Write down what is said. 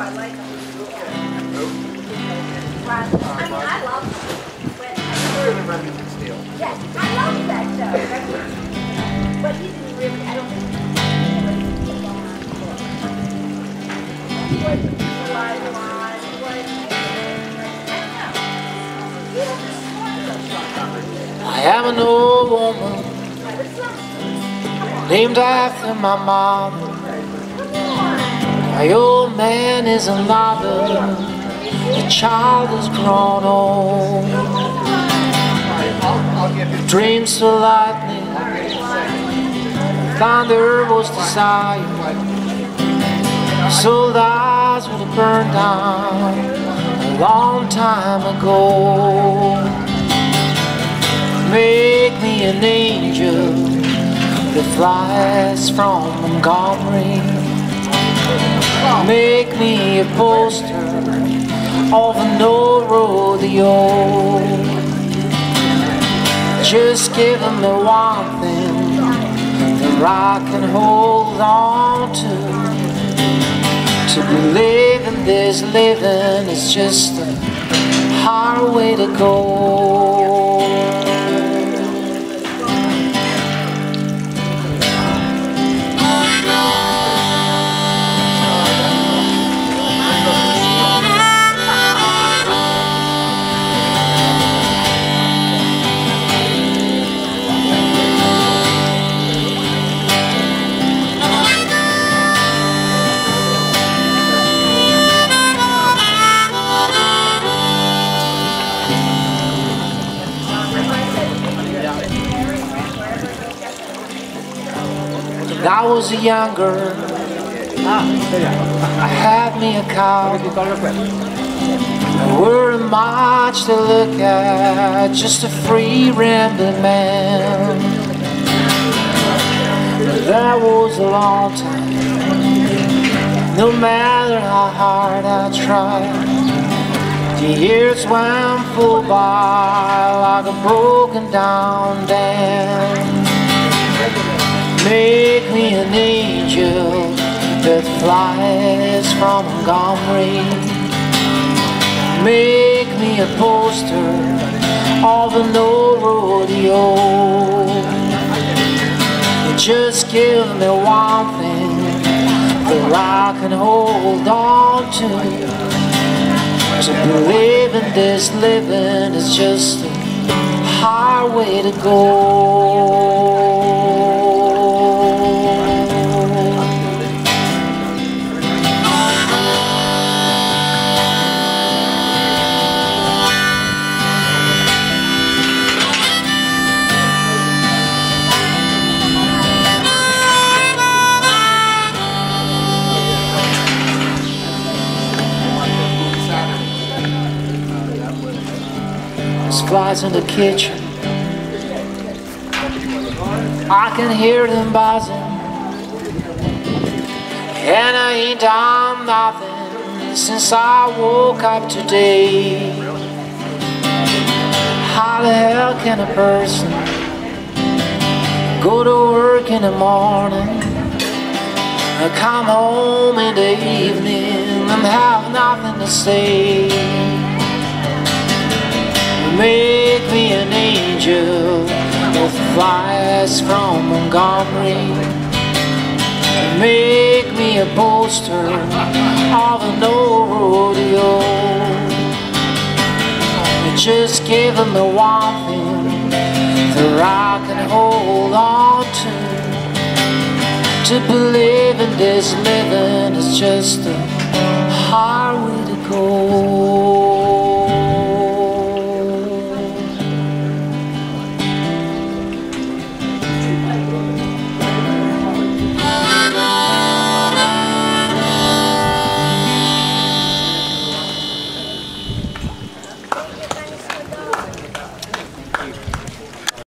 I like them. Right. I mean, I love them. But I- Yes, I love that show. But he didn't really, I don't think. he was on book. He wasn't live on, he wasn't- I don't know. He was just wonderful. I am an old woman But it's not- named after my mom. My old man is a another. The child is grown old. Dreams to lightning. Thunder was desire. Soul eyes would have burned down a long time ago. Make me an angel that flies from Montgomery. Make me a poster of an old rodeo. Just give me one thing that I can hold on to. To believe in this living is just a hard way to go. I was a young girl, I had me a cow. There weren't much to look at, just a free rambling man. That was a long time. No matter how hard I tried, the years went full by like a broken down dam. Make me an angel that flies from Montgomery. Make me a poster of an old rodeo. Just give me one thing that I can hold on to. To believe in this living is just a hard way to go. There's flies in the kitchen. I can hear them buzzing. And I ain't done nothing since I woke up today. How the hell can a person go to work in the morning come home in the evening and have nothing to say? Make me an angel that flies from Montgomery. Make me a poster of an old rodeo. Just give me one thing that I can hold on to. To believe in this living is just a hard way to go.